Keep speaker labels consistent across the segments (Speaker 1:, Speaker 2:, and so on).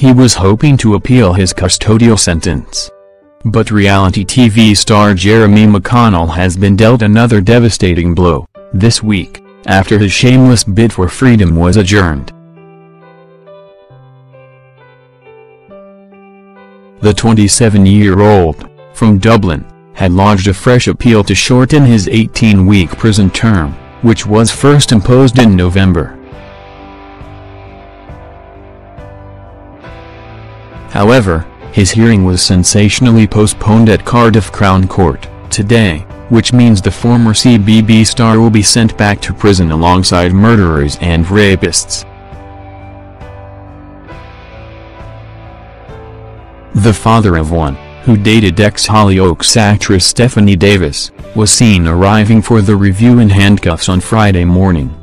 Speaker 1: He was hoping to appeal his custodial sentence. But reality TV star Jeremy McConnell has been dealt another devastating blow, this week, after his shameless bid for freedom was adjourned. The 27-year-old, from Dublin, had lodged a fresh appeal to shorten his 18-week prison term, which was first imposed in November. However, his hearing was sensationally postponed at Cardiff Crown Court, today, which means the former CBB star will be sent back to prison alongside murderers and rapists. The father of one, who dated ex-Hollyoaks actress Stephanie Davis, was seen arriving for the review in handcuffs on Friday morning.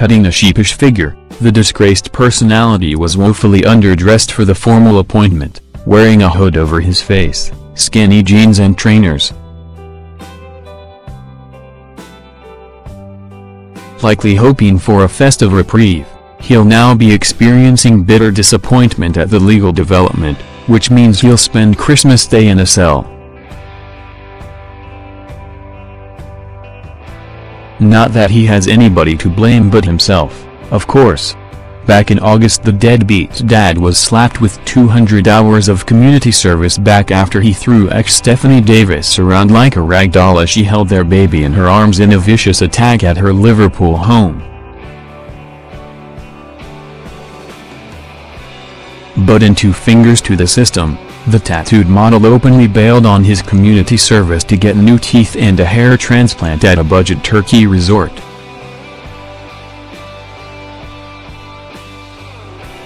Speaker 1: Cutting a sheepish figure, the disgraced personality was woefully underdressed for the formal appointment, wearing a hood over his face, skinny jeans and trainers. Likely hoping for a festive reprieve. He'll now be experiencing bitter disappointment at the legal development, which means he'll spend Christmas Day in a cell. Not that he has anybody to blame but himself, of course. Back in August the deadbeat dad was slapped with 200 hours of community service back after he threw ex-Stephanie Davis around like a rag doll as she held their baby in her arms in a vicious attack at her Liverpool home. But in two fingers to the system, the tattooed model openly bailed on his community service to get new teeth and a hair transplant at a budget Turkey resort.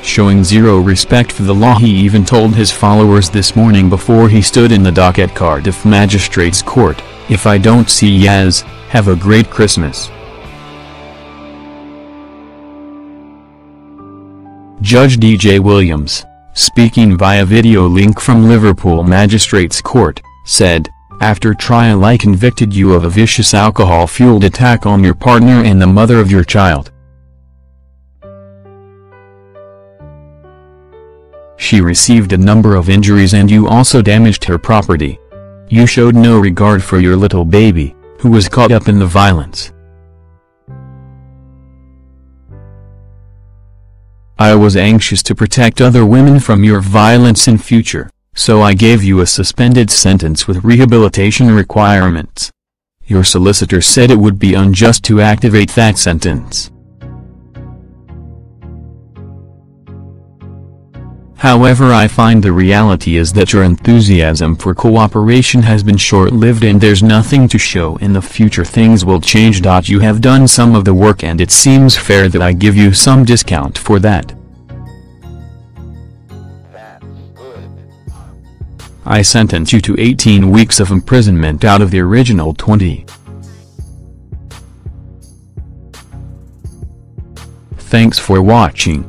Speaker 1: Showing zero respect for the law he even told his followers this morning before he stood in the dock at Cardiff Magistrates Court, if I don't see Yaz, have a great Christmas. Judge D.J. Williams, speaking via video link from Liverpool Magistrates Court, said, After trial I convicted you of a vicious alcohol-fueled attack on your partner and the mother of your child. She received a number of injuries and you also damaged her property. You showed no regard for your little baby, who was caught up in the violence. I was anxious to protect other women from your violence in future, so I gave you a suspended sentence with rehabilitation requirements. Your solicitor said it would be unjust to activate that sentence. However I find the reality is that your enthusiasm for cooperation has been short-lived and there's nothing to show in the future things will change. You have done some of the work and it seems fair that I give you some discount for that. I sentence you to 18 weeks of imprisonment out of the original 20. Thanks for watching.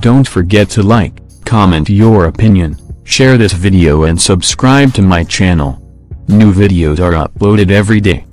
Speaker 1: Don't forget to like, comment your opinion, share this video and subscribe to my channel. New videos are uploaded every day.